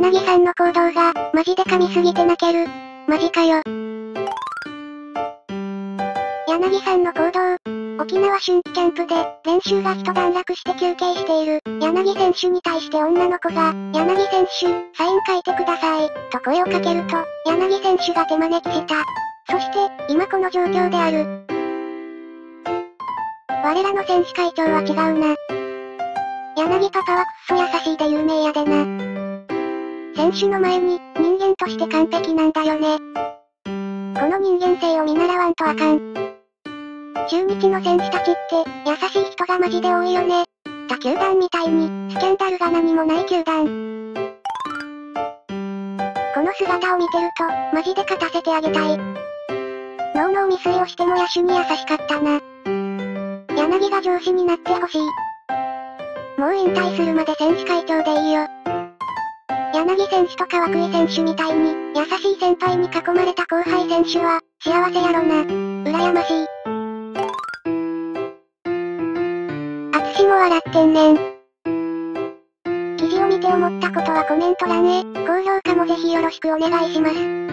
柳さんの行動が、マジで噛みすぎて泣ける。マジかよ。柳さんの行動。沖縄春季キャンプで、練習が一段落して休憩している、柳選手に対して女の子が、柳選手、サイン書いてください、と声をかけると、柳選手が手招きした。そして、今この状況である。我らの選手会長は違うな。柳パパはくっそ優しいで有名や。選手の前に、人間として完璧なんだよね。この人間性を見習わんとあかん。中日の選手たちって、優しい人がマジで多いよね。他球団みたいに、スキャンダルが何もない球団。この姿を見てると、マジで勝たせてあげたい。ノーノー未遂をしても野手に優しかったな。柳が上司になってほしい。もう引退するまで選手会長でいいよ。柳選手とか涌井選手みたいに、優しい先輩に囲まれた後輩選手は、幸せやろな。羨ましい。淳も笑ってんねん。記事を見て思ったことはコメント欄へ、高評価もぜひよろしくお願いします。